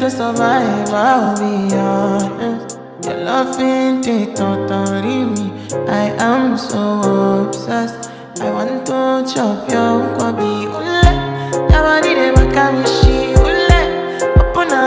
to survive, I'll be honest. Your love ain't it totally me. I am so obsessed. I want to chop your body. Ule, your body dey